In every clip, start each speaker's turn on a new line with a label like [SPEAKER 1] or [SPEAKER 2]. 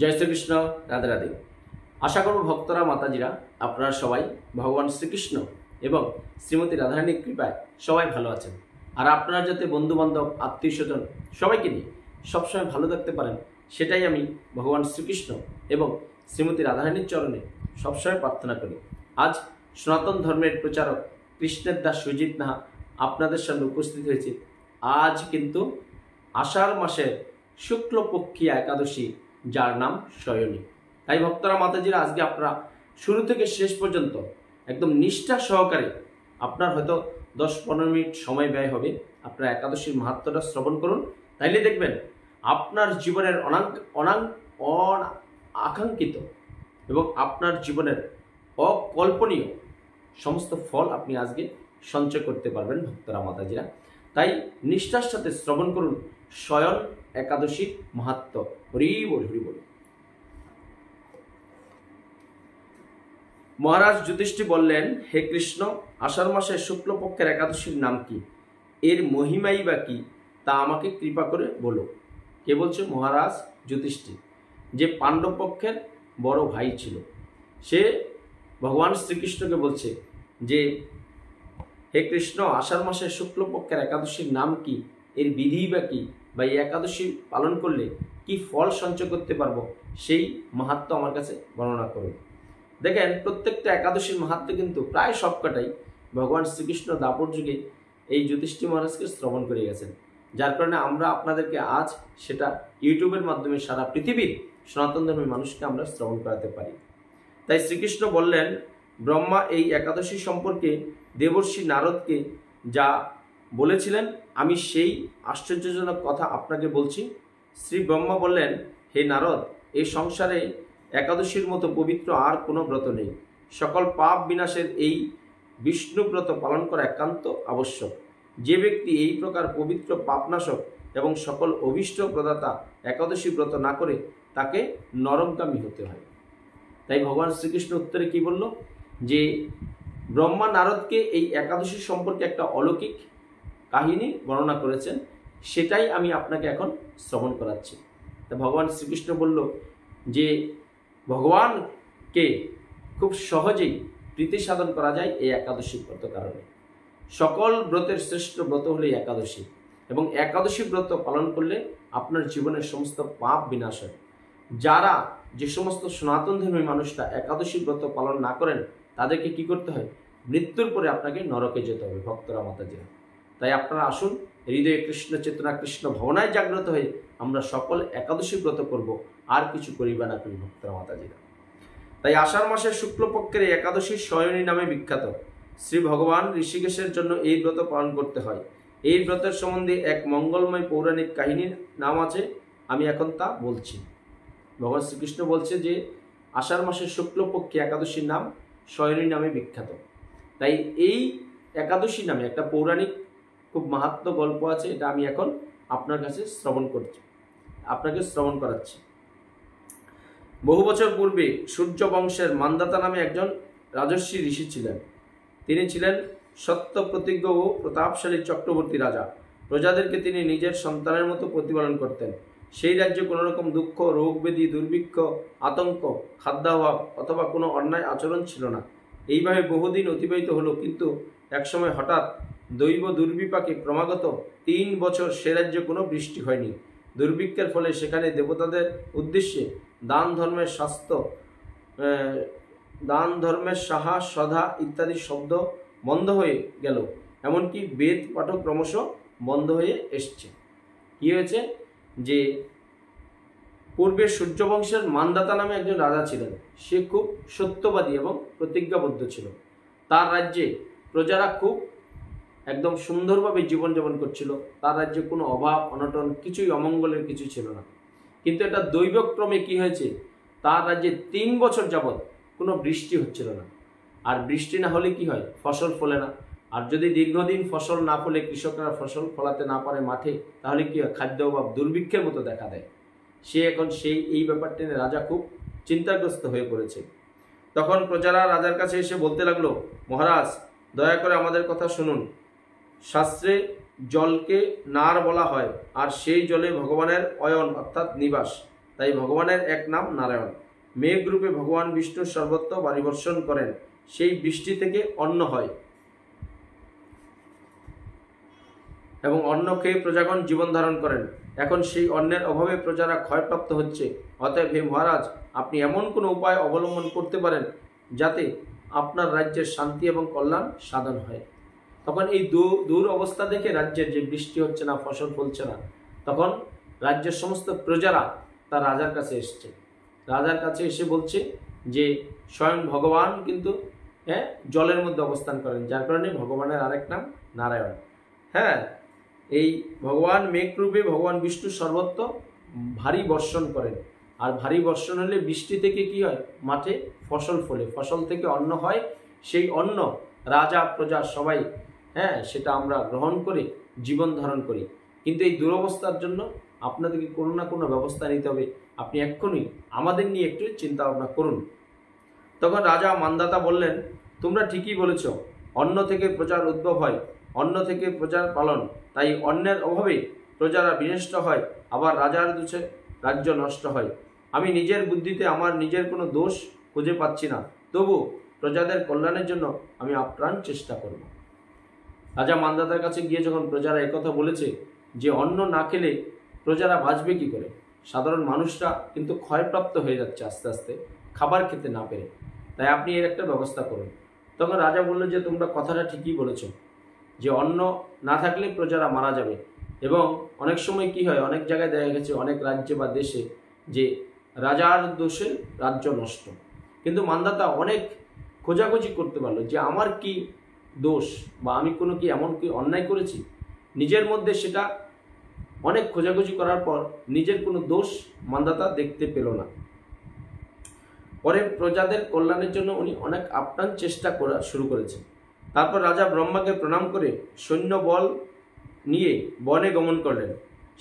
[SPEAKER 1] জয় শ্রীকৃষ্ণ, রাধে রাধে। আশা করব ভক্তরা, মাতাজিরা, আপনারা সবাই ভগবান শ্রীকৃষ্ণ এবং শ্রীমতী রাধারানীর কৃপায় সবাই ভালো আছেন। আর আপনারা যাতে বন্ধু বান্ধব আত্মীয় স্বজন সবাইকে নিয়ে সবসময় ভালো থাকতে পারেন, সেটাই আমি ভগবান শ্রীকৃষ্ণ এবং শ্রীমতী রাধারানীর চরণে সবসময় প্রার্থনা করি। আজ সনাতন ধর্মের প্রচারক কৃষ্ণের দাস সুজিত নাহা আপনাদের সামনে উপস্থিত হয়েছে। আজ কিন্তু আষাঢ় মাসের শুক্লপক্ষী একাদশী যার নাম শয়নী তাই ভক্তরা মাতাজিরা আজকে আপনারা শুরু থেকে শেষ পর্যন্ত একদম নিষ্ঠা সহকারে আপনার হয়তো দশ পনেরো মিনিট সময় ব্যয় হবে, আপনারা একাদশীর মাহাত্মটা শ্রবণ করুন। তাইলে দেখবেন আপনার জীবনের অনাঙ্ক অনাঙ্ক অন আকাঙ্ক্ষিত এবং আপনার জীবনের অকল্পনীয় সমস্ত ফল আপনি আজকে সঞ্চয় করতে পারবেন ভক্তরা মাতাজিরা। তাই নিষ্ঠার সাথে শ্রবণ করুন। স্বয়ং একাদশীর মাহাত্ম। হরি বল হরি বল। মহারাজ যুধিষ্ঠি বললেন, হে কৃষ্ণ, আষাঢ় মাসের শুক্লপক্ষের একাদশীর নাম কি? এর মহিমাই বা কি? তা আমাকে কৃপা করে বলো। কে বলছে? মহারাজ যুধিষ্ঠি যে পাণ্ডব পক্ষের বড় ভাই ছিল। সে ভগবান শ্রীকৃষ্ণকে বলছে যে হে কৃষ্ণ, আষাঢ় মাসের শুক্লপক্ষের একাদশীর নাম কি? এর বিধি বা কি? বা এই একাদশী পালন করলে কি ফল সঞ্চয় করতে পারব? সেই মাহাত্ম আমার কাছে বর্ণনা করুন দেখেন, প্রত্যেকটা একাদশীর মাহাত্ম কিন্তু প্রায় সবকটাই ভগবান শ্রীকৃষ্ণ দাপর যুগে এই জ্যোতিষ্ঠী মহারাজকে শ্রবণ করে গেছেন। যার কারণে আমরা আপনাদেরকে আজ সেটা ইউটিউবের মাধ্যমে সারা পৃথিবীর সনাতন ধর্মের মানুষকে আমরা শ্রবণ করাতে পারি। তাই শ্রীকৃষ্ণ বললেন, ব্রহ্মা এই একাদশী সম্পর্কে দেবর্ষি নারদকে যা বলেছিলেন, আমি সেই আশ্চর্যজনক কথা আপনাকে বলছি। শ্রী ব্রহ্মা বললেন, হে নারদ এই সংসারে একাদশীর মতো পবিত্র আর কোনো ব্রত নেই। সকল পাপ বিনাশের এই বিষ্ণু ব্রত পালন করা একান্ত আবশ্যক। যে ব্যক্তি এই প্রকার পবিত্র পাপনাশক এবং সকল অভিষ্ট প্রদাতা একাদশী ব্রত না করে, তাকে নরকগামী হতে হয়। তাই ভগবান শ্রীকৃষ্ণ উত্তরে কি বলল? যে ব্রহ্মা নারদকে এই একাদশী সম্পর্কে একটা অলৌকিক কাহিনী বর্ণনা করেছেন, সেটাই আমি আপনাকে এখন শ্রবণ করাচ্ছি। তা ভগবান শ্রীকৃষ্ণ বলল যে, ভগবানকে খুব সহজেই প্রীতি সাধন করা যায় এই একাদশী ব্রত কারণে। সকল ব্রতের শ্রেষ্ঠ ব্রত হলো একাদশী এবং একাদশী ব্রত পালন করলে আপনার জীবনের সমস্ত পাপ বিনাশ হয়। যারা যে সমস্ত সনাতন ধর্মী মানুষরা একাদশী ব্রত পালন না করেন তাদেরকে কি করতে হয়? মৃত্যুর পরে আপনাকে নরকে যেতে হবে, ভক্তরা মাতাজিরা। তাই আপনারা আসুন, হৃদয়ে কৃষ্ণ চেতনা, কৃষ্ণ ভবনায় জাগ্রত হয়ে আমরা সকল একাদশী ব্রত করব, আর কিছু করিবা না করি ভক্তরা মাতাজিরা। তাই আষাঢ় মাসের শুক্লপক্ষের একাদশী শয়নী নামে বিখ্যাত। শ্রী ভগবান ঋষিকেশের জন্য এই ব্রত পালন করতে হয়। এই ব্রতের সম্বন্ধে এক মঙ্গলময় পৌরাণিক কাহিনীর নাম আছে, আমি এখন তা বলছি। ভগবান শ্রীকৃষ্ণ বলছে যে, আষাঢ় মাসের শুক্লপক্ষে একাদশীর নাম শয়নী নামে বিখ্যাত। তাই এই একাদশী নামে একটা পৌরাণিক খুব মাহাত্ম গল্প আছে, এটা আমি এখন আপনার কাছে শ্রবণ করছি, আপনাকে শ্রবণ করাচ্ছি। বহু বছর পূর্বে সূর্য বংশের মান্দাতা নামে একজন রাজস্বী ঋষি ছিলেন। তিনি ছিলেন সত্য প্রতিজ্ঞ ও প্রতাপশালী চক্রবর্তী রাজা। প্রজাদেরকে তিনি নিজের সন্তানের মতো প্রতিপালন করতেন। সেই রাজ্যে কোনো রকম দুঃখ রোগ ব্যাধি দুর্ভিক্ষ, আতঙ্ক, খাদ্যাভাব অথবা কোনো অন্যায় আচরণ ছিল না। এইভাবে বহুদিন অতিবাহিত হলো, কিন্তু একসময় হঠাৎ দৈব দুর্বিপাকে ক্রমাগত তিন বছর সে রাজ্যে কোনো বৃষ্টি হয়নি। দুর্ভিক্ষের ফলে সেখানে দেবতাদের উদ্দেশ্যে দান ধর্মের স্বাস্থ্য দান ধর্মের সাহা, সধা ইত্যাদি শব্দ বন্ধ হয়ে গেল। এমনকি বেদ পাঠক ক্রমশ বন্ধ হয়ে এসছে। কি হয়েছে? যে পূর্বে সূর্যবংশের মানদাতা নামে একজন রাজা ছিলেন। সে খুব সত্যবাদী এবং প্রতিজ্ঞাবদ্ধ ছিল। তার রাজ্যে প্রজারা খুব একদম সুন্দরভাবে জীবনযাপন করছিল। তার রাজ্যে কোনো অভাব, অনটন কিছুই অমঙ্গলের কিছু ছিল না। কিন্তু এটা দৈবক্রমে কি হয়েছে? তার রাজ্যে তিন বছর যাবৎ কোনো বৃষ্টি হচ্ছিল না। আর বৃষ্টি না হলে কি হয়? ফসল ফলে না। আর যদি দীর্ঘদিন ফসল না ফলে কৃষকরা ফসল ফলাতে না পারে মাঠে, তাহলে কি খাদ্য অভাব দুর্ভিক্ষের মতো দেখা দেয়? সে এখন সেই, এই ব্যাপারটা নিয়ে রাজা খুব চিন্তাগ্রস্ত হয়ে পড়েছে। তখন প্রজারা রাজার কাছে এসে বলতে লাগল, মহারাজ, দয়া করে আমাদের কথা শুনুন। শাস্ত্রে জলকে নার বলা হয়, আর সেই জলে ভগবানের অয়ন, অর্থাৎ নিবাস। তাই ভগবানের এক নাম নারায়ণ। মেঘ রূপে ভগবান বিষ্ণু সর্বত্র বাড়িবর্ষণ করেন। সেই বৃষ্টি থেকে অন্ন হয়। এবং অন্ন খেয়ে প্রজাগণ জীবন ধারণ করেন। এখন সেই অন্নের অভাবে প্রজারা ক্ষয়প্রাপ্ত হচ্ছে। অতএব হে মহারাজ, আপনি এমন কোনো উপায় অবলম্বন করতে পারেন যাতে আপনার রাজ্যের শান্তি এবং কল্যাণ সাধন হয়। তখন এই দূর অবস্থা দেখে রাজ্যের যে বৃষ্টি হচ্ছে না, ফসল ফলছে না, তখন রাজ্যের সমস্ত প্রজারা তার রাজার কাছে এসছে। রাজার কাছে এসে বলছে যে, স্বয়ং ভগবান কিন্তু হ্যাঁ জলের মধ্যে অবস্থান করেন। যার কারণে ভগবানের আরেক নাম নারায়ণ। হ্যাঁ এই ভগবান মেঘরূপে ভগবান বিষ্ণু সর্বত্র ভারী বর্ষণ করেন। আর ভারী বর্ষণ হলে বৃষ্টি থেকে কি হয়? মাঠে ফসল ফলে। ফসল থেকে অন্ন হয়। সেই অন্ন রাজা, প্রজা সবাই হ্যাঁ সেটা আমরা গ্রহণ করে, জীবন ধারণ করি। কিন্তু এই দুরবস্থার জন্য আপনাদেরকে কোনো না কোনো ব্যবস্থা নিতে হবে। আপনি এক্ষুনি আমাদের নিয়ে একটু চিন্তা ভাবনা করুন। তখন রাজা মান্দাতা বললেন, তোমরা ঠিকই বলেছ। অন্ন থেকে প্রজার উদ্ভব হয়। অন্ন থেকে প্রজার পালন। তাই অন্যের অভাবে প্রজারা বিনষ্ট হয়, আবার রাজার দুছে রাজ্য নষ্ট হয়। আমি নিজের বুদ্ধিতে আমার নিজের কোনো দোষ খুঁজে পাচ্ছি না। তবু প্রজাদের কল্যাণের জন্য আমি আপ্রাণ চেষ্টা করব। রাজা মান্দাতার কাছে গিয়ে যখন প্রজারা একথা বলেছে যে অন্ন না খেলে প্রজারা বাঁচবে কি করে? সাধারণ মানুষরা কিন্তু ক্ষয়প্রাপ্ত হয়ে যাচ্ছে আস্তে আস্তে, খাবার খেতে না পেরে। তাই আপনি এর একটা ব্যবস্থা করুন। তখন রাজা বলল যে, তোমরা কথাটা ঠিকই বলেছ। যে অন্ন না থাকলে প্রজারা মারা যাবে। এবং অনেক সময় কি হয়, অনেক জায়গায় দেখা গেছে, অনেক রাজ্যে বা দেশে যে রাজার দোষে রাজ্য নষ্ট। কিন্তু মান্দাতা অনেক খোঁজাখুঁজি করতে পারল যে আমার কি দোষ বা আমি কোনো কি এমন কি অন্যায় করেছি? নিজের মধ্যে সেটা অনেক খোঁজাখুঁজি করার পর নিজের কোনো দোষ মান্দাতা দেখতে পেল না। পরে প্রজাদের কল্যাণের জন্য উনি অনেক আপ্রাণ চেষ্টা করা শুরু করেছেন। তারপর রাজা ব্রহ্মাকে প্রণাম করে সৈন্য বল নিয়ে বনে গমন করলেন।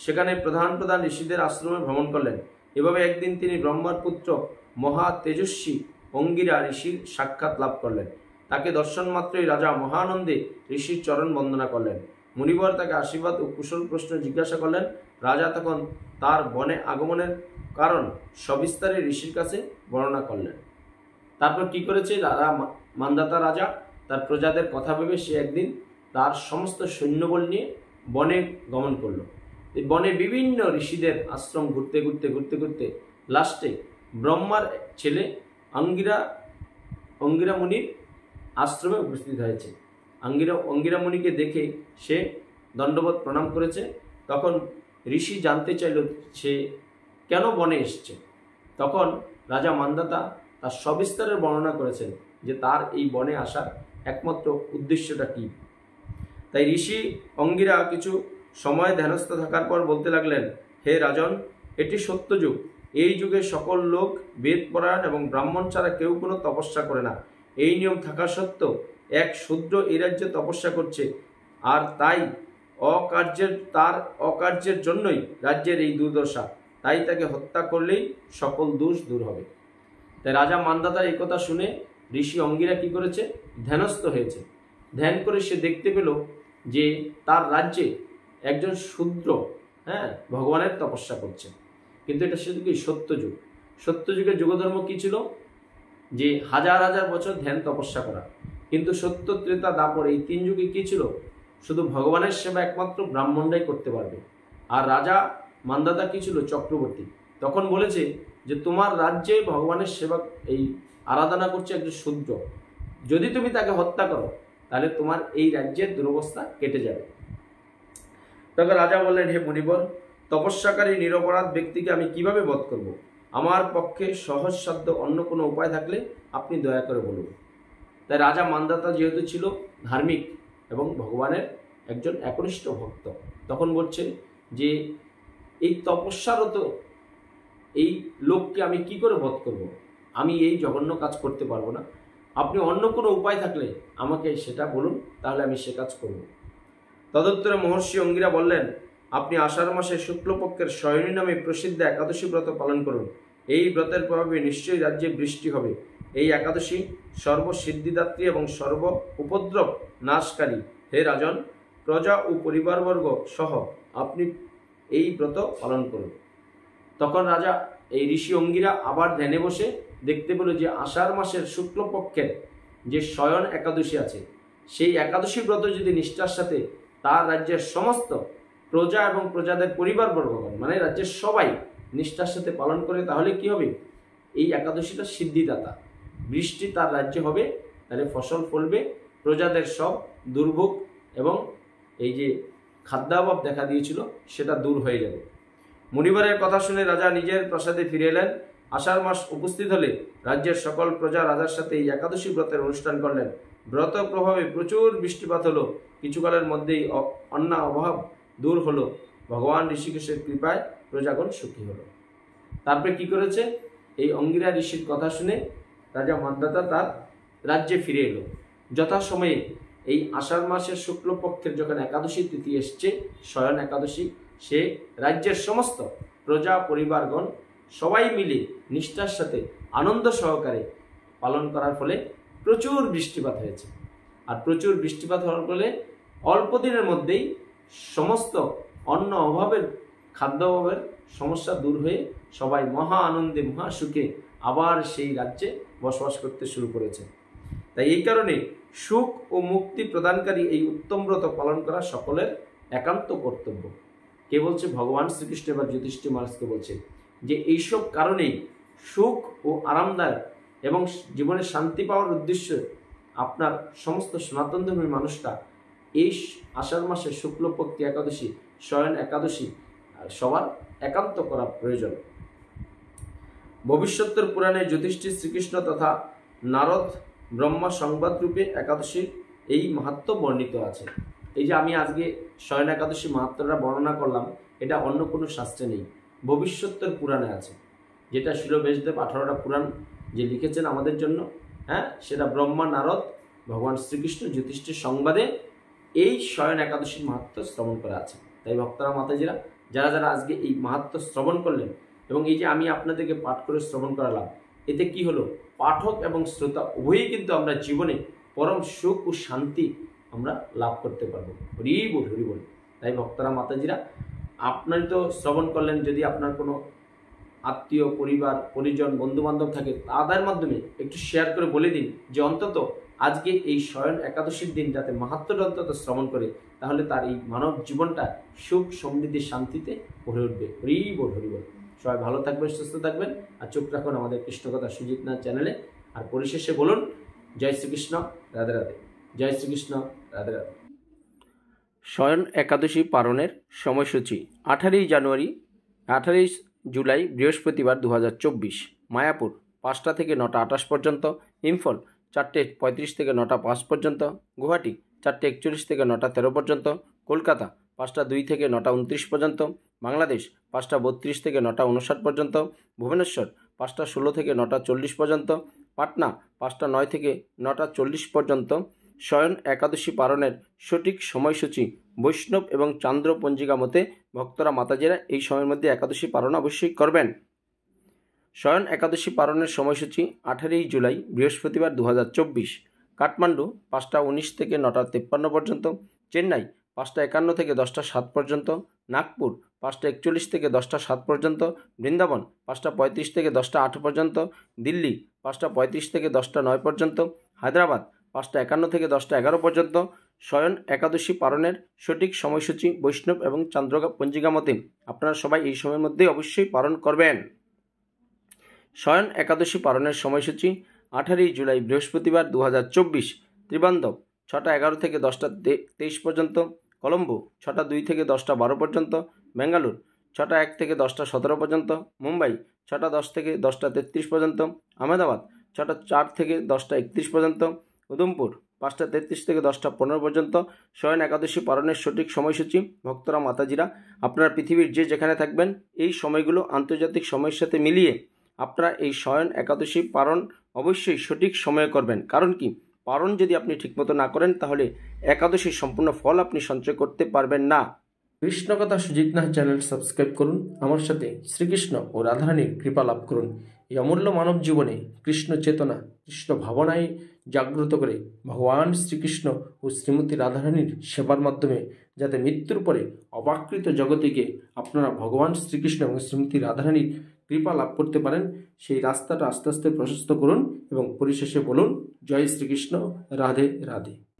[SPEAKER 1] সেখানে প্রধান প্রধান ঋষিদের আশ্রমে ভ্রমণ করলেন। এভাবে একদিন তিনি ব্রহ্মার পুত্র মহা তেজস্বী অঙ্গিরা ঋষির সাক্ষাৎ লাভ করলেন। তাকে দর্শন মাত্রই রাজা মহানন্দে ঋষির চরণ বন্দনা করলেন। মুনিবর তাকে আশীর্বাদ ও কুশল প্রশ্ন জিজ্ঞাসা করলেন। রাজা তখন তার বনে আগমনের কারণ সবিস্তারে ঋষির কাছে বর্ণনা করলেন। তারপর কি করেছে রাজা মান্দাতা রাজা? তার প্রজাদের কথা ভেবে সে একদিন তার সমস্ত সৈন্যবল নিয়ে বনে গমন করল। এই বনে বিভিন্ন ঋষিদের আশ্রম ঘুরতে ঘুরতে ঘুরতে ঘুরতে লাস্টে ব্রহ্মার ছেলে অঙ্গিরা অঙ্গিরা মুনির আশ্রমে উপস্থিত হয়েছে। অঙ্গিরা অঙ্গিরা মুনিকে দেখে সে দণ্ডবোধ প্রণাম করেছে। তখন ঋষি জানতে চাইল সে কেন বনে এসছে। তখন রাজা মান্দাতা তার সবিস্তারের বর্ণনা করেছেন যে তার এই বনে আসার একমাত্র উদ্দেশ্যটা কী? তাই ঋষি অঙ্গিরা কিছু সময় ধ্যানস্থ থাকার পর বলতে লাগলেন, হে রাজন, এটি সত্য যুগ। এই যুগে সকল লোক বেদ পরায়ণ এবং ব্রাহ্মণ ছাড়া কেউ কোনো তপস্যা করে না। এই নিয়ম থাকা সত্ত্বেও এক শূদ্র এই রাজ্যে তপস্যা করছে। আর তাই অকার্যের, তার অকার্যের জন্যই রাজ্যের এই দুর্দশা। তাই তাকে হত্যা করলেই সকল দোষ দূর হবে। তাই রাজা মান্দাতার এই কথা শুনে ঋষি অঙ্গিরা কি করেছে? ধ্যানস্থ হয়েছে। ধ্যান করে সে দেখতে পেল যে তার রাজ্যে একজন শূদ্র হ্যাঁ ভগবানের তপস্যা করছে। কিন্তু এটা শুধু কি সত্যযুগ সত্যযুগের যুগধর্ম কি ছিল? যে হাজার হাজার বছর ধ্যান তপস্যা করা। কিন্তু সত্য, ত্রেতা, দাপর এই তিন যুগে কি ছিল? শুধু ভগবানের সেবা একমাত্র ব্রাহ্মণরাই করতে পারবে। আর রাজা মান্দাতা কি ছিল? চক্রবর্তী। তখন বলেছে যে তোমার রাজ্যে ভগবানের সেবা এই আরাধনা করছে একজন শূদ্র যদি তুমি তাকে হত্যা করো, তাহলে তোমার এই রাজ্যের দুরবস্থা কেটে যাবে তবে রাজা বললেন, হে মুনিবর তপস্যাকারী, নিরপরাধ ব্যক্তিকে আমি কীভাবে বধ করব। আমার পক্ষে সহজসাধ্য অন্য কোনো উপায় থাকলে আপনি দয়া করে বলুন তাই রাজা মান্দাতা যেহেতু ছিল ধার্মিক এবং ভগবানের একজন একনিষ্ঠ ভক্ত, তখন বলছে যে, এই তপস্যারত এই লোককে আমি কি করে বধ করব। আমি এই জঘন্য কাজ করতে পারব না। আপনি অন্য কোনো উপায় থাকলে আমাকে সেটা বলুন, তাহলে আমি সে কাজ করব। তদুত্তরে মহর্ষি অঙ্গিরা বললেন, আপনি আষাঢ় মাসে শুক্লপক্ষের শয়নী নামে প্রসিদ্ধ একাদশী ব্রত পালন করুন। এই ব্রতের প্রভাবে নিশ্চয়ই রাজ্যে বৃষ্টি হবে। এই একাদশী সর্বসিদ্ধিদাত্রী এবং সর্ব উপদ্রব নাশকারী। হে রাজন, প্রজা ও পরিবারবর্গ সহ আপনি এই ব্রত পালন করুন। তখন রাজা এই ঋষি অঙ্গিরা আবার ধ্যানে বসে দেখতে পেল যে আষাঢ় মাসের শুক্লপক্ষের যে শয়ন একাদশী আছে, সেই একাদশী ব্রত যদি নিষ্ঠার সাথে তার রাজ্যের সমস্ত প্রজা এবং প্রজাদের পরিবারবর্গগণ মানে রাজ্যের সবাই নিষ্ঠার সাথে পালন করে, তাহলে কি হবে? এই একাদশীটা সিদ্ধিদাতা। বৃষ্টি তার রাজ্যে হবে, তাহলে ফসল ফলবে, প্রজাদের সব দুর্ভোগ এবং এই যে খাদ্যাভাব দেখা দিয়েছিল, সেটা দূর হয়ে যাবে। মণিবারের কথা শুনে রাজা নিজের প্রাসাদে ফিরে এলেন। আষাঢ় মাস উপস্থিত হলে রাজ্যের সকল প্রজা রাজার সাথে এই একাদশী ব্রতের অনুষ্ঠান করলেন। ব্রত প্রভাবে প্রচুর বৃষ্টিপাত হলো। কিছুকালের মধ্যেই অন্না অভাব দূর হলো। ভগবান ঋষিকেশের কৃপায় প্রজাগণ সুখী হলো। তারপরে কি করেছে? এই অঙ্গিরা ঋষির কথা শুনে রাজা মান্দাতা তার রাজ্যে ফিরে এলো। যথাসময়ে এই আষাঢ় মাসের শুক্লপক্ষের যখন একাদশী তিথি এসছে শয়ন একাদশী, সে রাজ্যের সমস্ত প্রজা পরিবারগণ সবাই মিলে নিষ্ঠার সাথে আনন্দ সহকারে পালন করার ফলে প্রচুর বৃষ্টিপাত হয়েছে। আর প্রচুর বৃষ্টিপাত হওয়ার ফলে অল্প দিনের মধ্যেই সমস্ত অন্ন অভাবের, খাদ্য অভাবের সমস্যা দূর হয়ে সবাই মহা আনন্দে, মহা সুখে আবার সেই রাজ্যে বসবাস করতে শুরু করেছে। তাই এই কারণে সুখ ও মুক্তি প্রদানকারী এই উত্তম ব্রত পালন করা সকলের একান্ত কর্তব্য। কে বলছে? ভগবান শ্রীকৃষ্ণ বা জ্যোতিষ্ঠ মহারাজকে বলছে যে এইসব কারণেই সুখ ও আরামদায়ক এবং জীবনে শান্তি পাওয়ার উদ্দেশ্যে আপনার সমস্ত সনাতন ধর্মীর মানুষরা এই আষাঢ় মাসের শুক্লপক্ষী একাদশী, শয়ন একাদশী সবার একান্ত করা প্রয়োজন। ভবিষ্যতের পুরাণে যুধিষ্ঠির শ্রীকৃষ্ণ তথা নারদ ব্রহ্মা সংবাদ রূপে একাদশীর এই মাহাত্ম বর্ণিত আছে। এই যে আমি আজকে শয়ন একাদশী মাহাত্মটা বর্ণনা করলাম, এটা অন্য কোনো শাস্ত্রে নেই। ভবিষ্যতের পুরাণে আছে। যেটা শিলবেশদেব আঠারোটা পুরাণ যে লিখেছেন আমাদের জন্য হ্যাঁ? সেটা ব্রহ্মা, নারদ, ভগবান শ্রীকৃষ্ণ, যুধিষ্ঠির সংবাদে এই শয়ন একাদশীর মাহাত্ম শ্রবণ করা আছে। তাই ভক্তরা, মাতাজিরা, যারা যারা আজকে এই মাহাত্ম শ্রবণ করলেন এবং এই যে আমি আপনাদেরকে পাঠ করে শ্রবণ করালাম, এতে কি হলো? পাঠক এবং শ্রোতা উভয়ই কিন্তু আমরা জীবনে পরম সুখ ও শান্তি আমরা লাভ করতে পারব। হরি বল। তাই ভক্তরা, মাতাজিরা আপনারই তো শ্রবণ করলেন, যদি আপনার কোনো আত্মীয়, পরিবার, পরিজন বন্ধু বান্ধব থাকে, তাদের মাধ্যমে একটু শেয়ার করে বলে দিন যে অন্তত আজকে এই স্বয়ন একাদশীর দিন যাতে মাহাত্মটা অন্তত শ্রবণ করে, তাহলে তার এই মানব জীবনটা সুখ, সমৃদ্ধি, শান্তিতে ভরে উঠবে। হরি বল সবাই ভালো থাকবেন, সুস্থ থাকবেন, আর চোখ রাখুন আমাদের কৃষ্ণকথা সুজিত নাথ চ্যানেলে। আর পরিশেষে বলুন, জয় শ্রীকৃষ্ণ, রাধে রাধে। জয় শ্রীকৃষ্ণ, রাধে রাধে। শয়ন একাদশী পালনের সময়সূচি, আঠারোই জানুয়ারি, আঠারোই জুলাই বৃহস্পতিবার দু হাজার চব্বিশ, মায়াপুর পাঁচটা থেকে নটা আটাশ পর্যন্ত, ইম্ফল চারটে পঁয়ত্রিশ থেকে নটা পাঁচ পর্যন্ত, গুয়াহাটি চারটে একচল্লিশ থেকে নটা তেরো পর্যন্ত, কলকাতা পাঁচটা দুই থেকে নটা উনত্রিশ পর্যন্ত, বাংলাদেশ পাঁচটা বত্রিশ থেকে নটা উনষাট পর্যন্ত, ভুবনেশ্বর পাঁচটা ষোলো থেকে নটা চল্লিশ পর্যন্ত, পাটনা পাঁচটা নয় থেকে নটা চল্লিশ পর্যন্ত শয়ন একাদশী পালনের সঠিক সময়সূচি বৈষ্ণব এবং চান্দ্র পঞ্জিকা মতে ভক্তরা মাতাজিরা এই সময়ের মধ্যে একাদশী পালন অবশ্যই করবেন। শয়ন একাদশী পালনের সময়সূচি আঠারোই জুলাই, বৃহস্পতিবার দু হাজার চব্বিশ, কাঠমান্ডু পাঁচটা উনিশ থেকে নটা তেপ্পান্ন পর্যন্ত, চেন্নাই পাঁচটা একান্ন থেকে দশটা সাত পর্যন্ত, নাগপুর পাঁচটা একচল্লিশ থেকে দশটা সাত পর্যন্ত, বৃন্দাবন পাঁচটা পঁয়ত্রিশ থেকে দশটা আট পর্যন্ত, দিল্লি পাঁচটা পঁয়ত্রিশ থেকে দশটা নয় পর্যন্ত, হায়দ্রাবাদ পাঁচটা একান্ন থেকে দশটা এগারো পর্যন্ত শয়ন একাদশী পালনের সঠিক সময়সূচি বৈষ্ণব এবং চান্দ্রকা পঞ্জিকা মতে আপনারা সবাই এই সময়ের মধ্যেই অবশ্যই পালন করবেন। শয়ন একাদশী পালনের সময়সূচি আঠারোই জুলাই বৃহস্পতিবার দু হাজার চব্বিশ, ত্রিবান্ধব ছটা এগারো থেকে দশটা তেইশ পর্যন্ত, কলম্বো ছটা দুই থেকে দশটা বারো পর্যন্ত বেঙ্গালুর ছটা এক থেকে দশটা সতেরো পর্যন্ত, মুম্বাই ছটা দশ থেকে দশটা তেত্রিশ পর্যন্ত, আহমেদাবাদ ছটা চার থেকে দশটা একত্রিশ পর্যন্ত উধমপুর, পাঁচটা তেত্রিশ থেকে দশটা পনেরো পর্যন্ত শয়ন একাদশী পালনের সঠিক সময়সূচি, ভক্তরা, মাতাজিরা, আপনারা পৃথিবীর যে যেখানে থাকবেন, এই সময়গুলো আন্তর্জাতিক সময়ের সাথে মিলিয়ে আপনারা এই শয়ন একাদশী পালন অবশ্যই সঠিক সময়ে করবেন। কারণ কি? পালন যদি আপনি ঠিকমতো না করেন, তাহলে একাদশীর সম্পূর্ণ ফল আপনি সঞ্চয় করতে পারবেন না। কৃষ্ণকথা সুজিত নাথ চ্যানেল সাবস্ক্রাইব করুন। আমার সাথে শ্রীকৃষ্ণ ও রাধারানীর কৃপা লাভ করুন। এই অমূল্য মানব জীবনে কৃষ্ণ চেতনা, কৃষ্ণ ভাবনায় জাগ্রত করে ভগবান শ্রীকৃষ্ণ ও শ্রীমতী রাধারানীর সেবার মাধ্যমে যাতে মৃত্যুর পরে অবাকৃত জগতেকে আপনারা ভগবান শ্রীকৃষ্ণ এবং শ্রীমতী রাধারানীর কৃপা লাভ করতে পারেন, সেই রাস্তাটা আস্তে আস্তে প্রশস্ত করুন এবং পরিশেষে বলুন, জয় শ্রীকৃষ্ণ, রাধে রাধে।